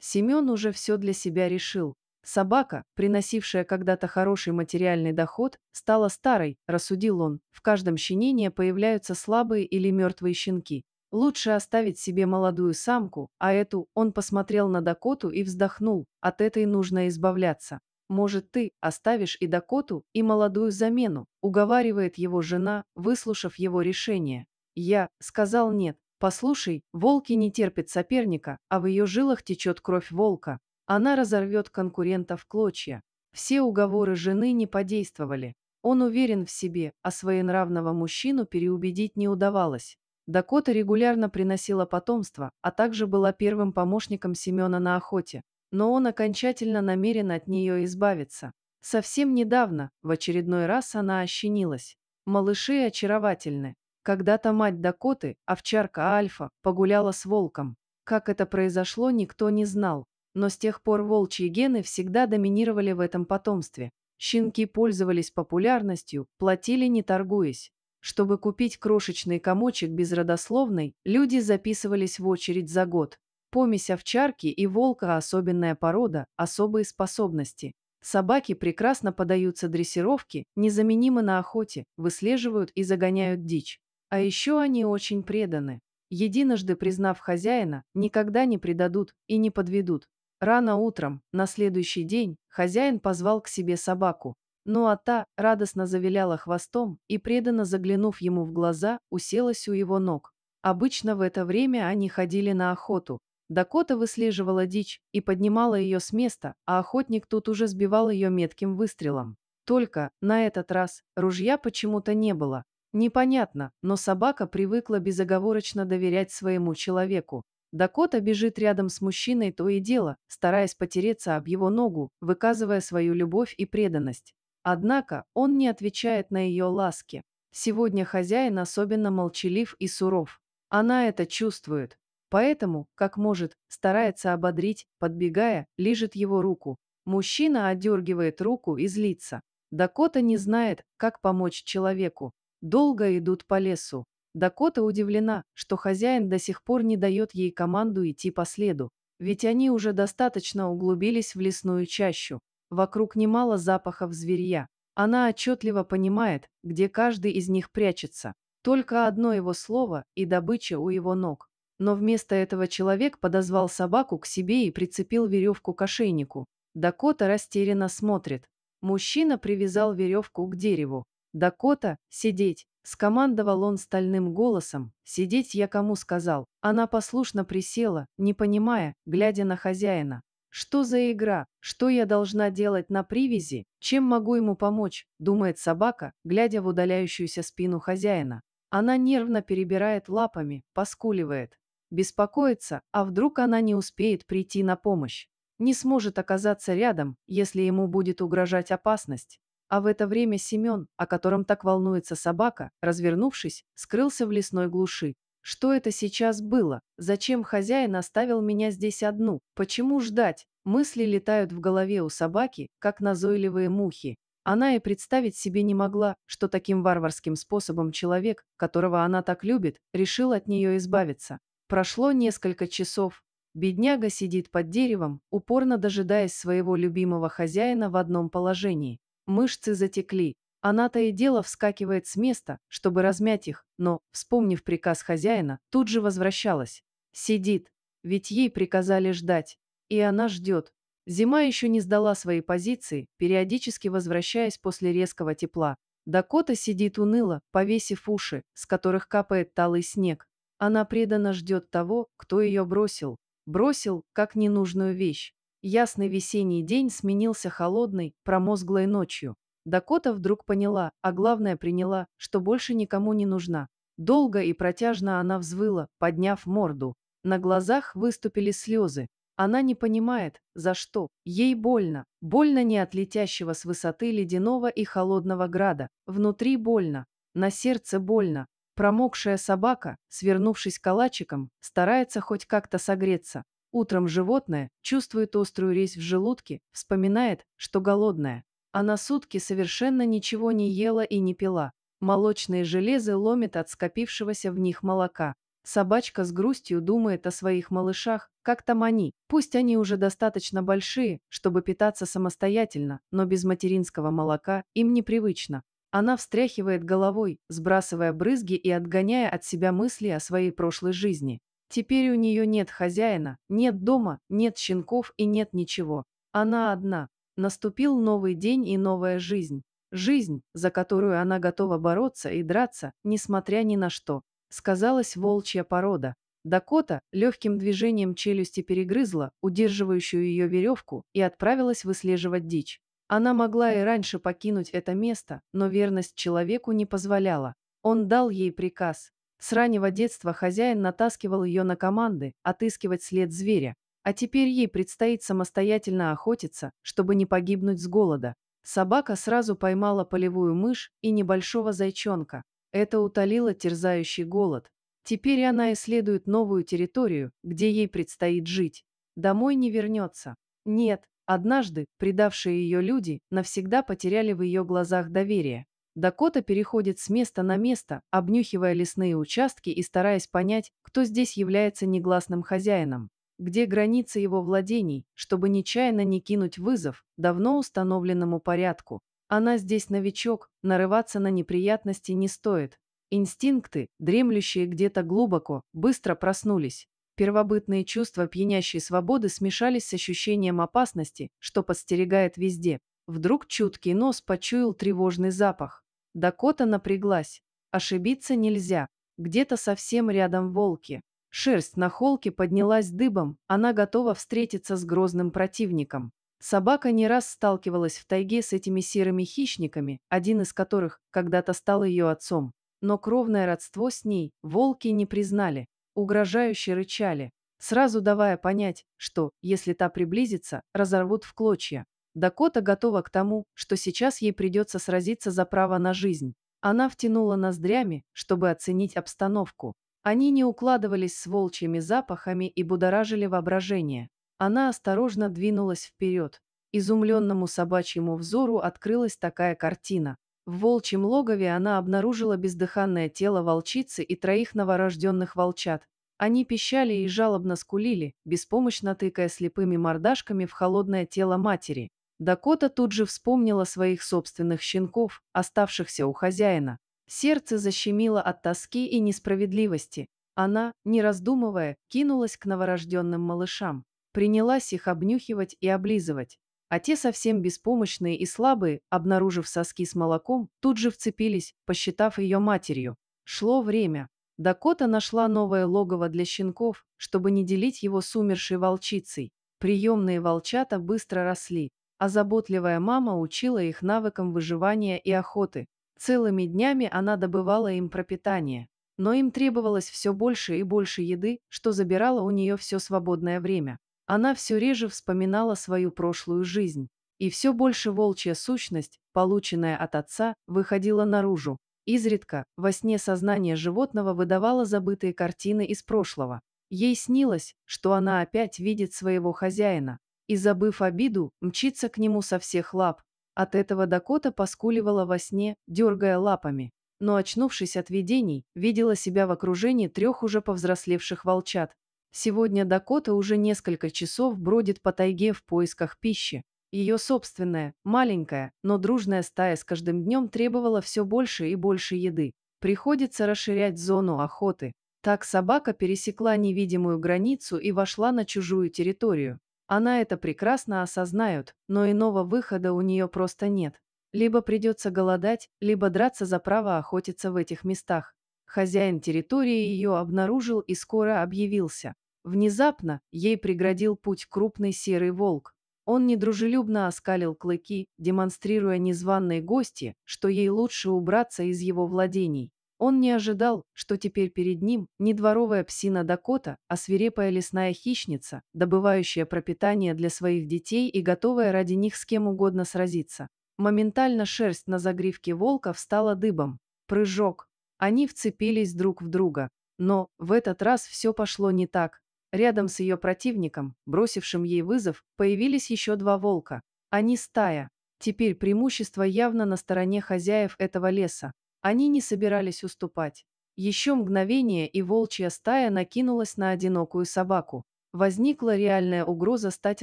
Семен уже все для себя решил. Собака, приносившая когда-то хороший материальный доход, стала старой, рассудил он. В каждом щенении появляются слабые или мертвые щенки. Лучше оставить себе молодую самку, а эту он посмотрел на Дакоту и вздохнул. От этой нужно избавляться. Может, ты оставишь и Дакоту, и молодую замену, уговаривает его жена, выслушав его решение. Я сказал нет. Послушай, волки не терпят соперника, а в ее жилах течет кровь волка. Она разорвет конкурента в клочья. Все уговоры жены не подействовали. Он уверен в себе, а своенравного мужчину переубедить не удавалось. Дакота регулярно приносила потомство, а также была первым помощником Семена на охоте. Но он окончательно намерен от нее избавиться. Совсем недавно, в очередной раз она ощенилась. Малыши очаровательны. Когда-то мать Дакоты, овчарка Альфа, погуляла с волком. Как это произошло, никто не знал. Но с тех пор волчьи гены всегда доминировали в этом потомстве. Щенки пользовались популярностью, платили не торгуясь. Чтобы купить крошечный комочек безродословной, люди записывались в очередь за год. Помесь овчарки и волка – особенная порода, особые способности. Собаки прекрасно подаются дрессировке, незаменимы на охоте, выслеживают и загоняют дичь. А еще они очень преданы. Единожды признав хозяина, никогда не предадут и не подведут. Рано утром, на следующий день, хозяин позвал к себе собаку. Ну а та радостно завиляла хвостом и, преданно заглянув ему в глаза, уселась у его ног. Обычно в это время они ходили на охоту. Дакота выслеживала дичь и поднимала ее с места, а охотник тут уже сбивал ее метким выстрелом. Только, на этот раз, ружья почему-то не было, Непонятно, но собака привыкла безоговорочно доверять своему человеку. Дакота бежит рядом с мужчиной то и дело, стараясь потереться об его ногу, выказывая свою любовь и преданность. Однако он не отвечает на ее ласки. Сегодня хозяин особенно молчалив и суров. Она это чувствует. Поэтому, как может, старается ободрить, подбегая, лижет его руку. Мужчина отдергивает руку и злится. Дакота не знает, как помочь человеку. Долго идут по лесу. Дакота удивлена, что хозяин до сих пор не дает ей команду идти по следу, ведь они уже достаточно углубились в лесную чащу. Вокруг немало запахов зверья. Она отчетливо понимает, где каждый из них прячется. Только одно его слово и добыча у его ног. Но вместо этого человек подозвал собаку к себе и прицепил веревку к ошейнику. Дакота растерянно смотрит. Мужчина привязал веревку к дереву. «Дакота, сидеть!» – скомандовал он стальным голосом. «Сидеть я кому сказал?» Она послушно присела, не понимая, глядя на хозяина. «Что за игра? Что я должна делать на привязи? Чем могу ему помочь?» – думает собака, глядя в удаляющуюся спину хозяина. Она нервно перебирает лапами, поскуливает. Беспокоится, а вдруг она не успеет прийти на помощь. Не сможет оказаться рядом, если ему будет угрожать опасность. А в это время Семен, о котором так волнуется собака, развернувшись, скрылся в лесной глуши. Что это сейчас было? Зачем хозяин оставил меня здесь одну? Почему ждать? Мысли летают в голове у собаки, как назойливые мухи. Она и представить себе не могла, что таким варварским способом человек, которого она так любит, решил от нее избавиться. Прошло несколько часов. Бедняга сидит под деревом, упорно дожидаясь своего любимого хозяина в одном положении. Мышцы затекли. Она то и дело вскакивает с места, чтобы размять их, но, вспомнив приказ хозяина, тут же возвращалась. Сидит. Ведь ей приказали ждать. И она ждет. Зима еще не сдала свои позиции, периодически возвращаясь после резкого тепла. Дакота сидит уныло, повесив уши, с которых капает талый снег. Она преданно ждет того, кто ее бросил. Бросил, как ненужную вещь. Ясный весенний день сменился холодной, промозглой ночью. Дакота вдруг поняла, а главное приняла, что больше никому не нужна. Долго и протяжно она взвыла, подняв морду. На глазах выступили слезы. Она не понимает, за что. Ей больно. Больно не от летящего с высоты ледяного и холодного града. Внутри больно. На сердце больно. Промокшая собака, свернувшись калачиком, старается хоть как-то согреться. Утром животное чувствует острую резь в желудке, вспоминает, что голодное. Она сутки совершенно ничего не ела и не пила. Молочные железы ломит от скопившегося в них молока. Собачка с грустью думает о своих малышах, как там они. Пусть они уже достаточно большие, чтобы питаться самостоятельно, но без материнского молока им непривычно. Она встряхивает головой, сбрасывая брызги и отгоняя от себя мысли о своей прошлой жизни. Теперь у нее нет хозяина, нет дома, нет щенков и нет ничего. Она одна. Наступил новый день и новая жизнь. Жизнь, за которую она готова бороться и драться, несмотря ни на что. Сказалась волчья порода. Дакота легким движением челюсти перегрызла удерживающую ее веревку и отправилась выслеживать дичь. Она могла и раньше покинуть это место, но верность человеку не позволяла. Он дал ей приказ. С раннего детства хозяин натаскивал ее на команды, отыскивать след зверя. А теперь ей предстоит самостоятельно охотиться, чтобы не погибнуть с голода. Собака сразу поймала полевую мышь и небольшого зайчонка. Это утолило терзающий голод. Теперь она исследует новую территорию, где ей предстоит жить. Домой не вернется. Нет, однажды предавшие ее люди навсегда потеряли в ее глазах доверие. Дакота переходит с места на место, обнюхивая лесные участки и стараясь понять, кто здесь является негласным хозяином, где границы его владений, чтобы нечаянно не кинуть вызов давно установленному порядку. Она здесь новичок, нарываться на неприятности не стоит. Инстинкты, дремлющие где-то глубоко, быстро проснулись. Первобытные чувства пьянящей свободы смешались с ощущением опасности, что подстерегает везде. Вдруг чуткий нос почуял тревожный запах. Дакота напряглась. Ошибиться нельзя. Где-то совсем рядом волки. Шерсть на холке поднялась дыбом, она готова встретиться с грозным противником. Собака не раз сталкивалась в тайге с этими серыми хищниками, один из которых когда-то стал ее отцом. Но кровное родство с ней волки не признали, угрожающе рычали, сразу давая понять, что, если та приблизится, разорвут в клочья. Дакота готова к тому, что сейчас ей придется сразиться за право на жизнь. Она втянула ноздрями, чтобы оценить обстановку. Они не укладывались с волчьими запахами и будоражили воображение. Она осторожно двинулась вперед. Изумленному собачьему взору открылась такая картина. В волчьем логове она обнаружила бездыханное тело волчицы и троих новорожденных волчат. Они пищали и жалобно скулили, беспомощно тыкая слепыми мордашками в холодное тело матери. Дакота тут же вспомнила своих собственных щенков, оставшихся у хозяина. Сердце защемило от тоски и несправедливости. Она, не раздумывая, кинулась к новорожденным малышам. Принялась их обнюхивать и облизывать. А те совсем беспомощные и слабые, обнаружив соски с молоком, тут же вцепились, посчитав ее матерью. Шло время. Дакота нашла новое логово для щенков, чтобы не делить его с умершей волчицей. Приемные волчата быстро росли, а заботливая мама учила их навыкам выживания и охоты. Целыми днями она добывала им пропитание. Но им требовалось все больше и больше еды, что забирало у нее все свободное время. Она все реже вспоминала свою прошлую жизнь, и все больше волчья сущность, полученная от отца, выходила наружу. Изредка, во сне сознание животного выдавало забытые картины из прошлого. Ей снилось, что она опять видит своего хозяина, и, забыв обиду, мчится к нему со всех лап. От этого Дакота поскуливала во сне, дергая лапами. Но, очнувшись от видений, видела себя в окружении трех уже повзрослевших волчат, Сегодня Дакота уже несколько часов бродит по тайге в поисках пищи. Ее собственная, маленькая, но дружная стая с каждым днем требовала все больше и больше еды. Приходится расширять зону охоты. Так собака пересекла невидимую границу и вошла на чужую территорию. Она это прекрасно осознает, но иного выхода у нее просто нет. Либо придется голодать, либо драться за право охотиться в этих местах. Хозяин территории ее обнаружил и скоро объявился. Внезапно ей преградил путь крупный серый волк. Он недружелюбно оскалил клыки, демонстрируя незваной гости, что ей лучше убраться из его владений. Он не ожидал, что теперь перед ним не дворовая псина Дакота, а свирепая лесная хищница, добывающая пропитание для своих детей и готовая ради них с кем угодно сразиться. Моментально шерсть на загривке волка встала дыбом. Прыжок. Они вцепились друг в друга. Но в этот раз все пошло не так. Рядом с ее противником, бросившим ей вызов, появились еще два волка. Они стая. Теперь преимущество явно на стороне хозяев этого леса. Они не собирались уступать. Еще мгновение, и волчья стая накинулась на одинокую собаку. Возникла реальная угроза стать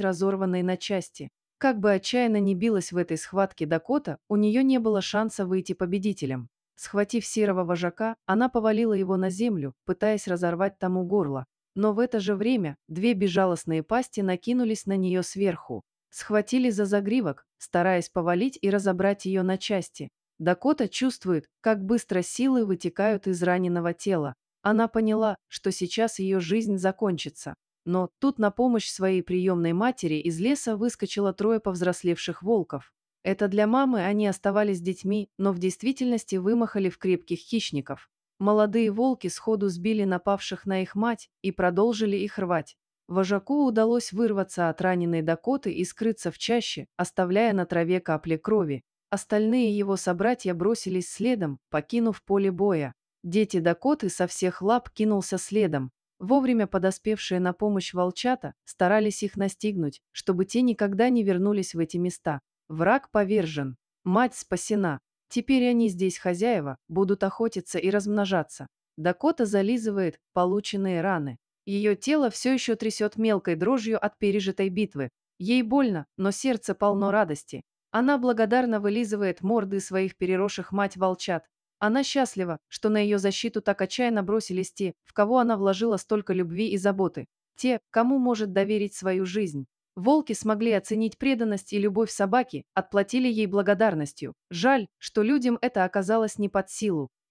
разорванной на части. Как бы отчаянно ни билась в этой схватке Дакота, у нее не было шанса выйти победителем. Схватив серого вожака, она повалила его на землю, пытаясь разорвать тому горло. Но в это же время две безжалостные пасти накинулись на нее сверху. Схватили за загривок, стараясь повалить и разобрать ее на части. Дакота чувствует, как быстро силы вытекают из раненого тела. Она поняла, что сейчас ее жизнь закончится. Но тут на помощь своей приемной матери из леса выскочило трое повзрослевших волков. Это для мамы они оставались детьми, но в действительности вымахали в крепких хищников. Молодые волки сходу сбили напавших на их мать и продолжили их рвать. Вожаку удалось вырваться от раненой Дакоты и скрыться в чаще, оставляя на траве капли крови. Остальные его собратья бросились следом, покинув поле боя. Дети Дакоты со всех лап кинулся следом. Вовремя подоспевшие на помощь волчата старались их настигнуть, чтобы те никогда не вернулись в эти места. Враг повержен. Мать спасена. Теперь они здесь хозяева, будут охотиться и размножаться. Дакота зализывает полученные раны. Ее тело все еще трясет мелкой дрожью от пережитой битвы. Ей больно, но сердце полно радости. Она благодарно вылизывает морды своих переросших мать-волчат. Она счастлива, что на ее защиту так отчаянно бросились те, в кого она вложила столько любви и заботы. Те, кому может доверить свою жизнь. Волки смогли оценить преданность и любовь собаки, отплатили ей благодарностью. Жаль, что людям это оказалось не под силу.